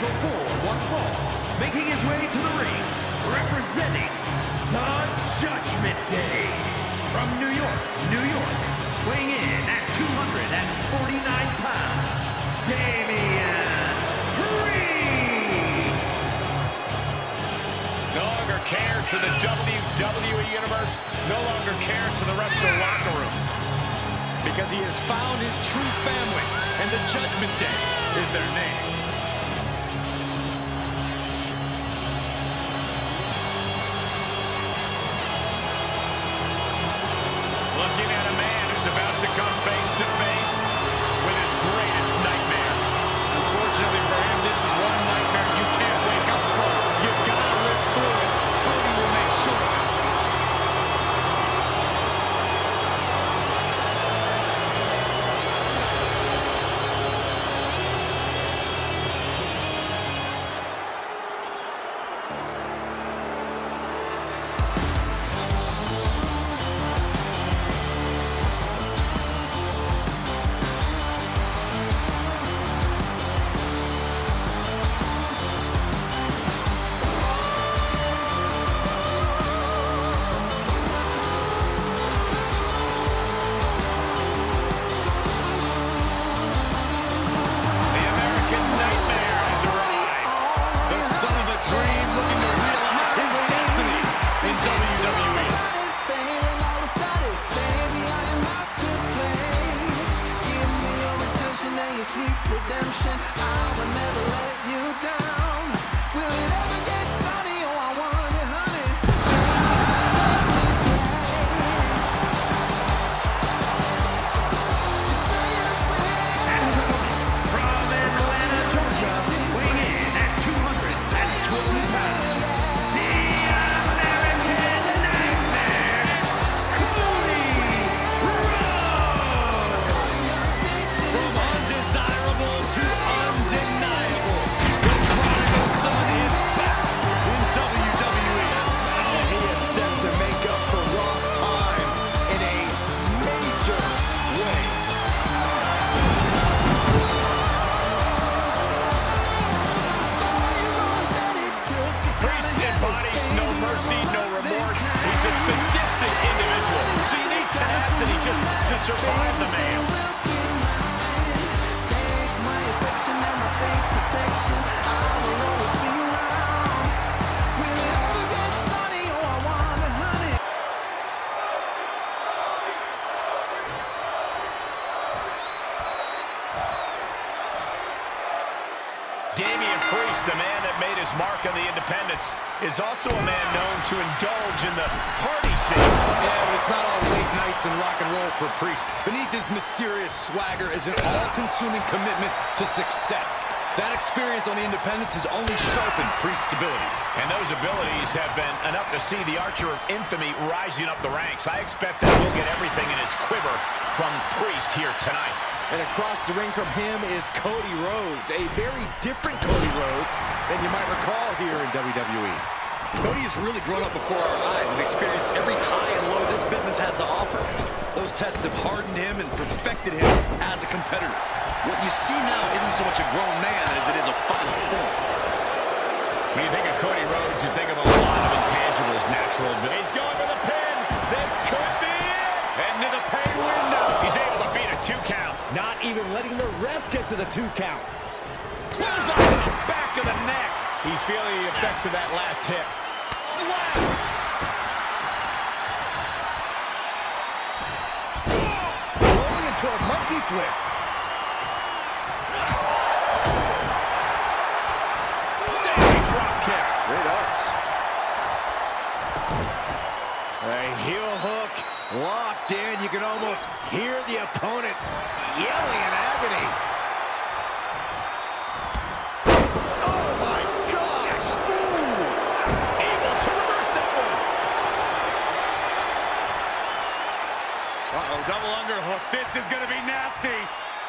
scheduled for one fall. Making his way to the ring, representing the Judgment Day. From New York, New York, weighing in at 249 pounds, Damian Priest. No longer cares for the WWE Universe, no longer cares for the rest of the locker room. Because he has found his true family, and the Judgment Day is their name. Redemption, I will never let you down. Will it ever survive the man. Take my affection and my protection. I will always be Priest, the man that made his mark on the independents, is also a man known to indulge in the party scene. Yeah, but it's not all late nights and rock and roll for Priest. Beneath his mysterious swagger is an all-consuming commitment to success. That experience on the independents has only sharpened Priest's abilities. And those abilities have been enough to see the Archer of Infamy rising up the ranks. I expect that we'll get everything in his quiver from Priest here tonight. And across the ring from him is Cody Rhodes, a very different Cody Rhodes than you might recall here in WWE. Cody has really grown up before our eyes and experienced every high and low this business has to offer. Those tests have hardened him and perfected him as a competitor. What you see now isn't so much a grown man as it is a final form. When you think of Cody Rhodes, you think of a lot of intangibles natural. But he's going for the pin. This could be it. Into the pay window. He's able to beat a two count. Not even letting the ref get to the two count. Close on the back of the neck. He's feeling the effects of that last hit. Slap. Rolling into a monkey flip. Locked in. You can almost hear the opponents yelling in agony. Oh my gosh! Ooh! Able to reverse that one. Uh-oh, double underhook. This is going to be nasty.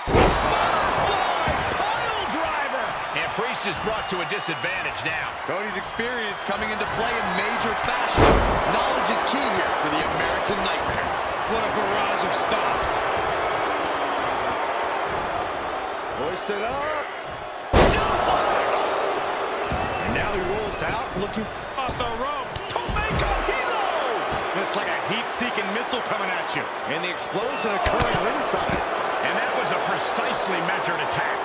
Butterfly pile driver. And Priest is brought to a disadvantage now. Cody's experience coming into play in major fashion. Knowledge is key here for the American Nightmare. What a barrage of stops. Hoisted up. Suplex. And now he rolls out looking Off the rope. Tope con Hilo! It's like a heat-seeking missile coming at you. and the explosion occurring ringside. And that was a precisely measured attack.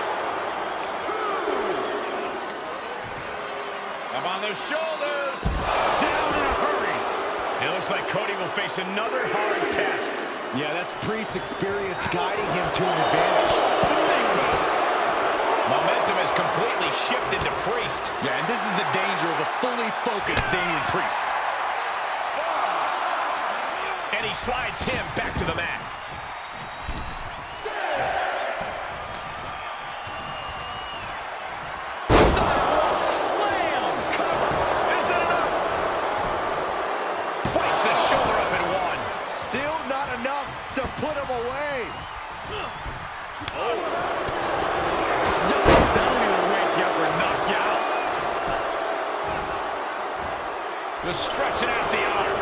Up on the shoulders. It looks like Cody will face another hard test. Yeah, that's Priest's experience guiding him to an advantage. Momentum has completely shifted to Priest. Yeah, and this is the danger of a fully focused Damian Priest. And he slides him back to the mat. Sidewalk slam! Cover! Is that enough? Fights the shoulder up and one. Still not enough to put him away. Yikes, that'll either wake you up or knock you out. Just stretching out the arm.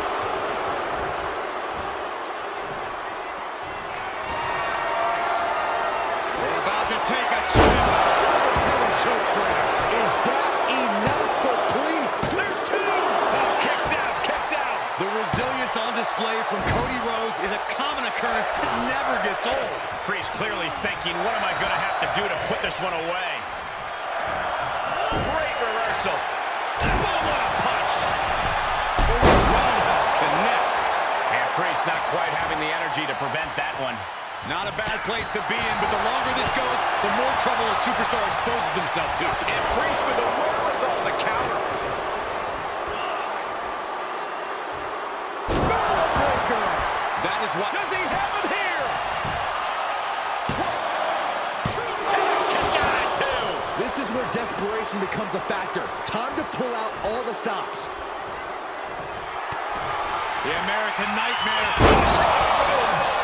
We're about to take a chance. Is that enough for Priest? There's two. Oh, kicks out, kicks out. The resilience on display from Cody Rhodes is a common occurrence that never gets old. Priest clearly thinking, what am I going to have to do to put this one away? Great reversal. Not quite having the energy to prevent that one. Not a bad place to be in, but the longer this goes, the more trouble a superstar exposes himself to. And Priest with the wherewithal to counter. That is what... Does he have it here? This is where desperation becomes a factor. Time to pull out all the stops. The American Nightmare.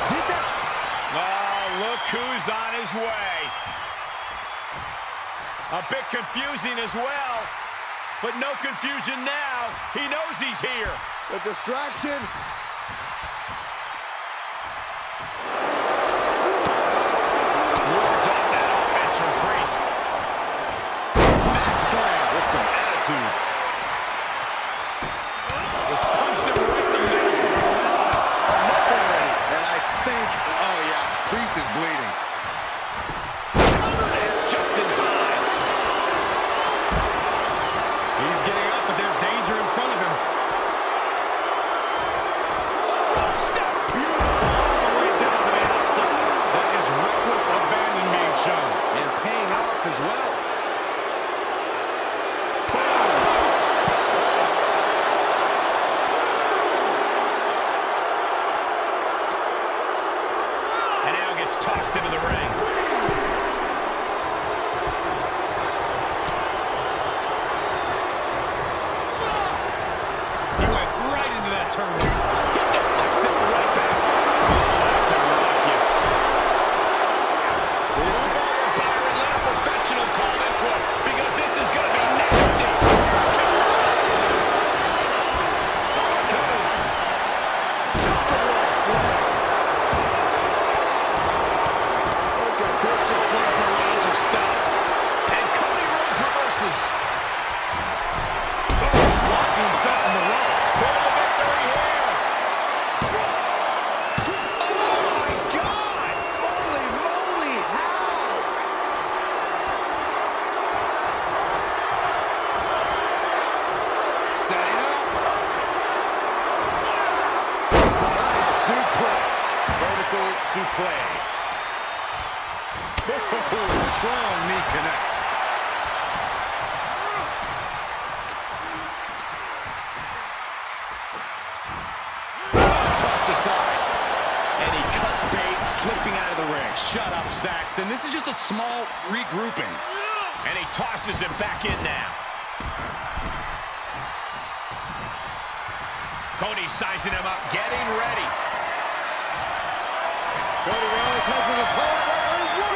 Did that? Oh, look who's on his way. A bit confusing as well, but no confusion now. He knows he's here. The distraction. Gets tossed into the ring. Strong knee connects. Tossed aside. And he cuts bait, slipping out of the ring. Shut up, Saxton. This is just a small regrouping. And he tosses him back in now. Cody sizing him up, getting ready. Cody Rhodes has his opponent.